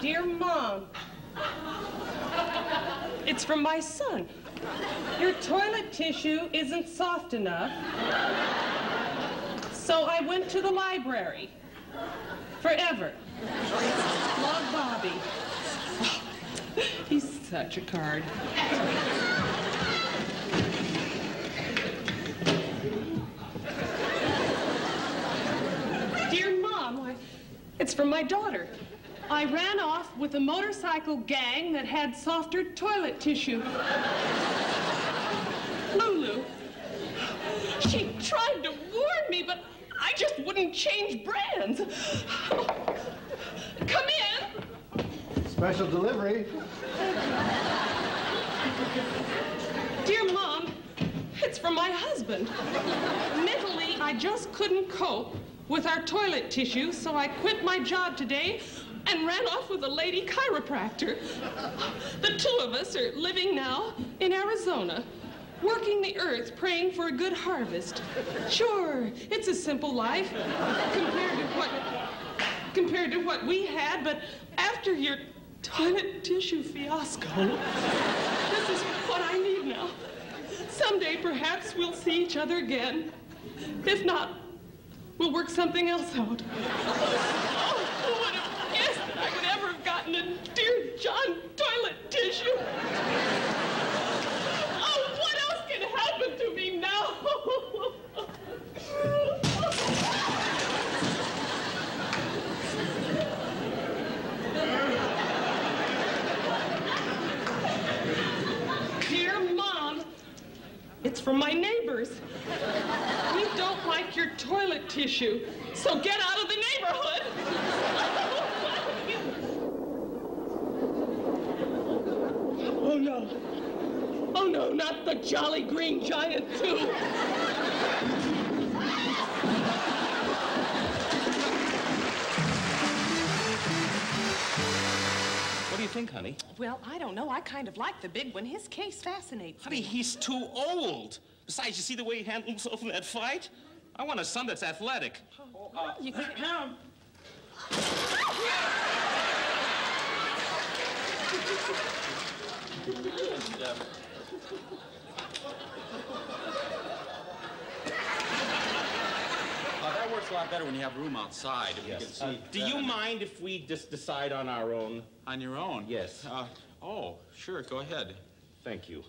Dear Mom, it's from my son. Your toilet tissue isn't soft enough. So I went to the library. Forever. Love, Bobby. He's such a card. Dear Mom, it's from my daughter. I ran off with a motorcycle gang that had softer toilet tissue. Lulu. She tried to warn me, but I just wouldn't change brands. Come in. Special delivery. Dear Mom, it's from my husband. Mentally, I just couldn't cope with our toilet tissue, so I quit my job today and ran off with a lady chiropractor. The two of us are living now in Arizona, working the earth, praying for a good harvest. Sure, it's a simple life compared to what compared to what we had, but after your toilet tissue fiasco, this is what I need now. Someday, perhaps, we'll see each other again. If not, we'll work something else out. Oh, who would have guessed that I would ever have gotten a Dear John toilet tissue? Oh, what else can happen to me now? Dear Mom, it's from my neighbors. We don't like your toilet tissue, so get out of the neighborhood. oh no. Oh no, not the Jolly Green Giant, too. What do you think, honey? Well, I don't know. I kind of like the big one. His case fascinates Honey, me. he's too old. Besides, you see the way he handled himself in that fight? I want a son that's athletic. Well, you can't. Uh, that works a lot better when you have room outside. If you can see. Uh, do you mind if we just decide on our own? On your own? Yes. Uh, oh, sure. Go ahead. Thank you.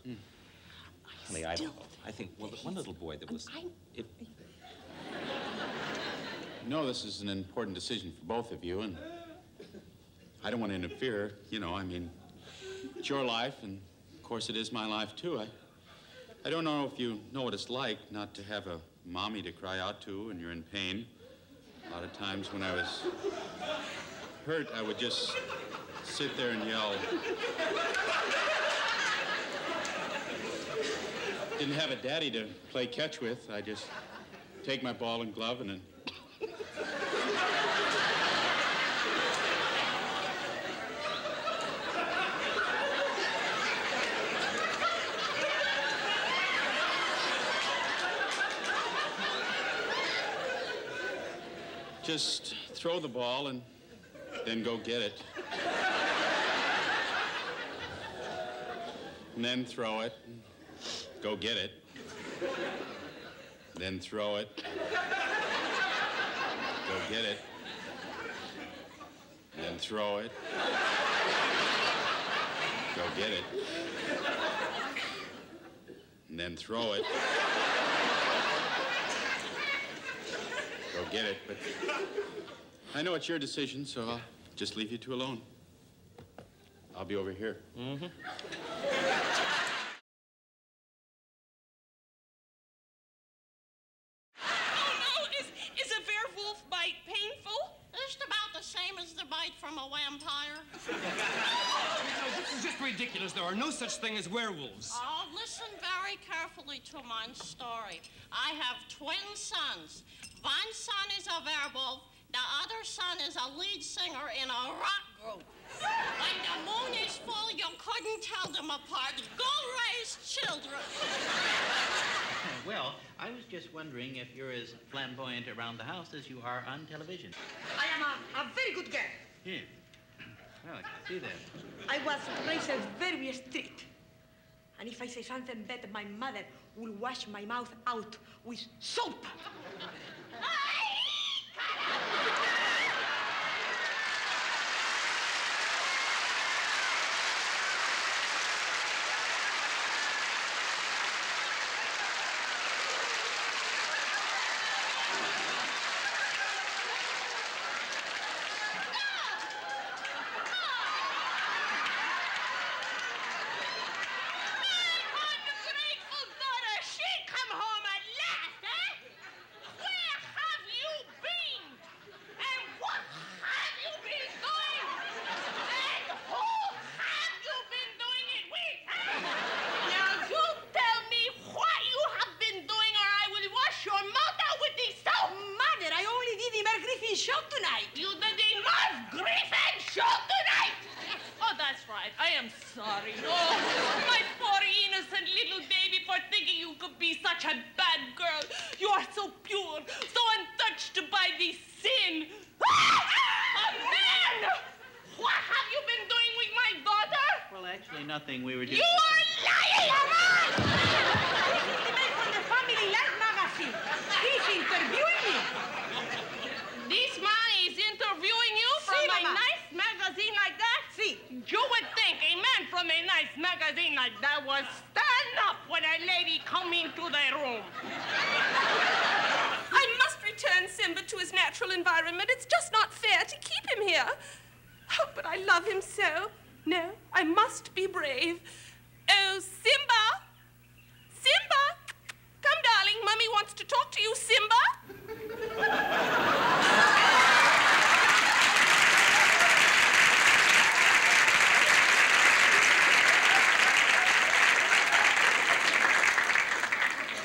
Honey, I, still I think, well, one little boy that was. I- It, No, this is an important decision for both of you, and I don't want to interfere. You know, I mean, it's your life, and of course it is my life too. I, I don't know if you know what it's like not to have a mommy to cry out to when you're in pain. A lot of times when I was hurt, I would just sit there and yell. Didn't have a daddy to play catch with. I just take my ball and glove and then Just throw the ball and then go get it. And then throw it. Go get it. Then throw it. Go get it. Then throw it. Go get it. And then throw it. Get it, but I know it's your decision, so I'll just leave you two alone. I'll be over here. Oh no, is, is a werewolf bite painful? It's about the same as the bite from a vampire. No, this is just ridiculous. There are no such thing as werewolves. Oh, listen very carefully to my story. I have twin sons. One son is a werewolf. The other son is a lead singer in a rock group. When the moon is full, you couldn't tell them apart. Go raise children. Well, I was just wondering if you're as flamboyant around the house as you are on television. I am a, a very good girl. Here. I can see that. I was raised very strict. And if I say something bad, my mother will wash my mouth out with soap. Ungrateful daughter, she come home at last, eh? Where have you been? And what have you been doing? And who have you been doing it with? eh? Now you tell me what you have been doing, or I will wash your mouth out with this soap. Mother, I only did the Merv Griffin show tonight. You did the Marv Griffin show tonight. Oh, that's right. I am sorry. Oh, my poor innocent little baby for thinking you could be such a bad girl. You are so pure, so untouched by the sin. Ah! A man! What have you been doing with my daughter? Well, actually, nothing. We were just. You are lying! This is the man from the Family Life magazine. He's interviewing me. This man is interviewing you from Si, a nice magazine like that? Si. You would think a man from a nice magazine like that would stand up when a lady come into the room. I must return Simba to his natural environment. It's just not fair to keep him here. Oh, but I love him so. No, I must be brave. Oh, Simba! Simba! Come, darling. Mummy wants to talk to you, Simba.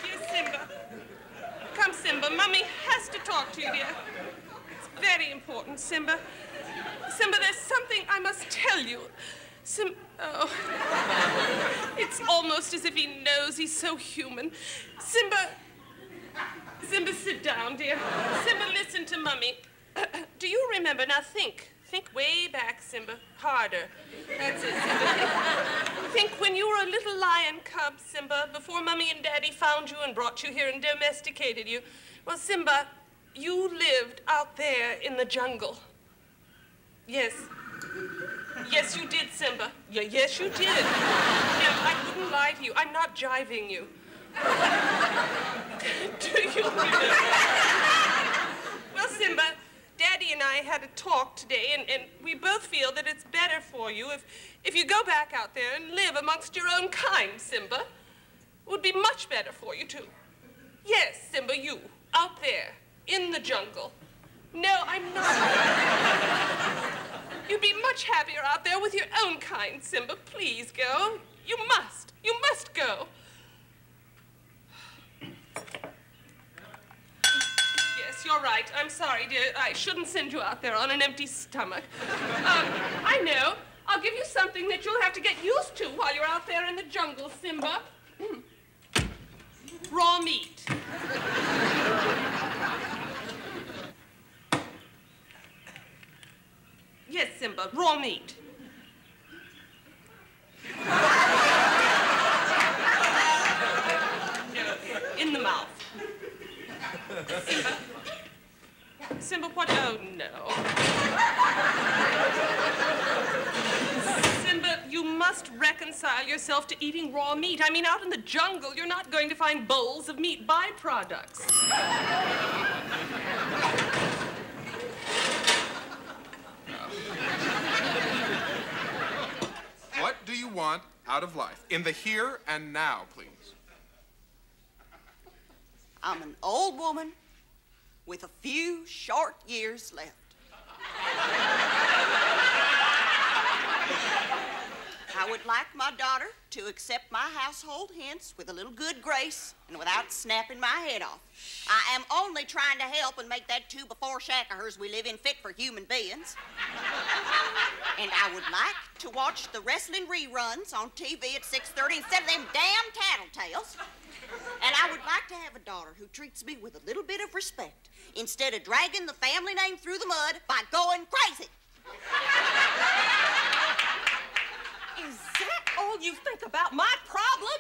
Dear Simba. Come, Simba. Mummy has to talk to you, dear. It's very important, Simba. Simba, there's something I must tell you. Sim. Oh. It's almost as if he knows he's so human. Simba. Simba, sit down, dear. Simba, listen to Mummy. Do you remember? Now think. Think way back, Simba. Harder. That's it, Simba. Think when you were a little lion cub, Simba, before Mummy and Daddy found you and brought you here and domesticated you. Well, Simba, you lived out there in the jungle. Yes. Yes, you did, Simba. Yeah, yes, you did. Yeah, I wouldn't lie to you. I'm not jiving you. Do you? Well, Simba, Daddy and I had a talk today, and, and we both feel that it's better for you if, if you go back out there and live amongst your own kind, Simba. It would be much better for you, too. Yes, Simba, you, out there, in the jungle. No, I'm not. You'd be much happier out there with your own kind, Simba. Please go. You must. You must go. Yes, you're right. I'm sorry, dear. I shouldn't send you out there on an empty stomach. Um, I know. I'll give you something that you'll have to get used to while you're out there in the jungle, Simba. Mm. Raw meat. Yes, Simba, raw meat. In the mouth. Simba. Simba, what? Oh, no. Simba, you must reconcile yourself to eating raw meat. I mean, out in the jungle, you're not going to find bowls of meat byproducts. What do you want out of life? In the here and now, please. I'm an old woman with a few short years left. I would like my daughter to accept my household hints with a little good grace and without snapping my head off. I am only trying to help and make that two before shack of hers we live in fit for human beings. And I would like to watch the wrestling reruns on TV at 6.30 instead of them damn tattletales. And I would like to have a daughter who treats me with a little bit of respect instead of dragging the family name through the mud by going crazy. Is that all you think about my problem?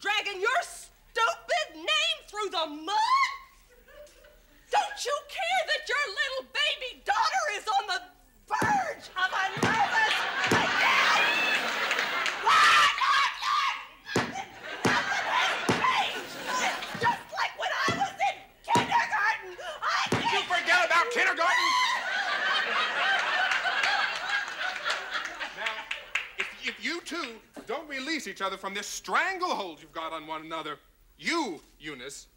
Dragging your stupid name through the mud? Don't you care that your little baby daughter is on the verge of a nervous breakdown? Why not learn? Nothing has changed. It's just like when I was in kindergarten. I Did you forget about kindergarten? Now, if, if you two don't release each other from this stranglehold you've got on one another, you, Eunice,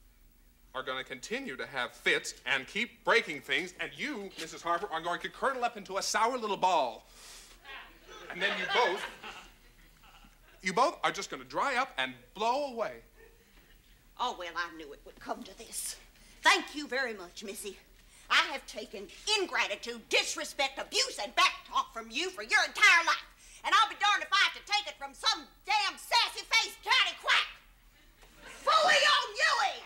are going to continue to have fits and keep breaking things, and you, Mrs. Harper, are going to curdle up into a sour little ball. And then you both, you both are just going to dry up and blow away. Oh, well, I knew it would come to this. Thank you very much, Missy. I have taken ingratitude, disrespect, abuse, and backtalk from you for your entire life and I'll be darned if I have to take it from some damn sassy faced catty quack. Fully on Yui!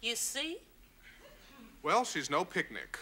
You see? Well, she's no picnic.